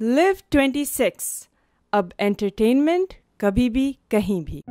Live 26 अब entertainment कभी भी कहीं भी।